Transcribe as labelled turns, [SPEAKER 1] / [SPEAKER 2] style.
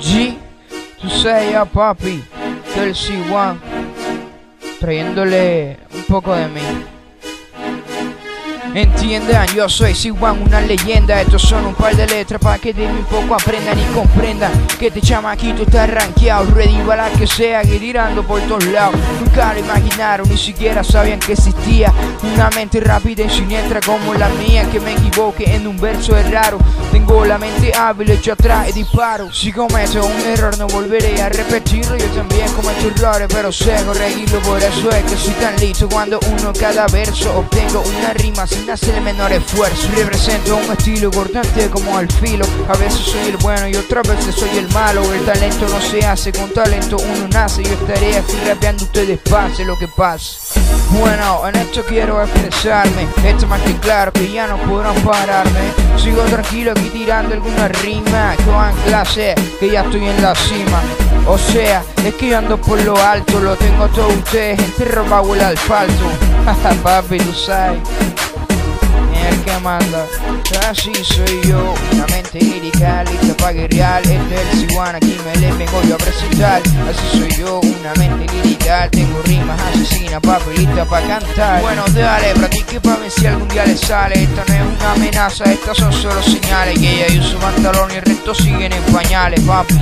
[SPEAKER 1] G, tú sabes ya papi, del C1, trayéndole un poco de mí. Entiendan, yo soy Siwan, una leyenda. Estos son un par de letras para que de mí poco aprendan y comprendan que este chamaquito está rankeado. Ready para que sea, que tirando por todos lados. Nunca lo imaginaron, ni siquiera sabían que existía una mente rápida y siniestra como la mía. Que me equivoque en un verso es raro. Tengo la mente hábil, echo atrás y disparo. Si cometo un error, no volveré a repetirlo. Yo también cometo errores, pero sé corregirlo. Por eso es que soy tan listo cuando uno cada verso obtengo una rima sin hacer el menor esfuerzo. Represento un estilo cortante como al filo. A veces soy el bueno y otras veces soy el malo. El talento no se hace, con talento uno nace. Yo estaré aquí rapeando, ustedes pase lo que pase. Bueno, en esto quiero expresarme. Esto más que claro que ya no podrán pararme. Sigo tranquilo aquí tirando alguna rima. Que van clase, que ya estoy en la cima. O sea, es que yo ando por lo alto. Lo tengo todo ustedes enterrado bajo el asfalto. Jaja, papi, tú sabes manda. Así soy yo, una mente lírica, lista para guerrear. Este es el Siwan, aquí me le vengo yo a presentar. Así soy yo, una mente lírica, tengo rimas asesinas, papi, lista para cantar. Bueno, dale, practique para ver si algún día le sale. Esta no es una amenaza, estas son solo señales. Que ella y su pantalón y el resto siguen en pañales, papi.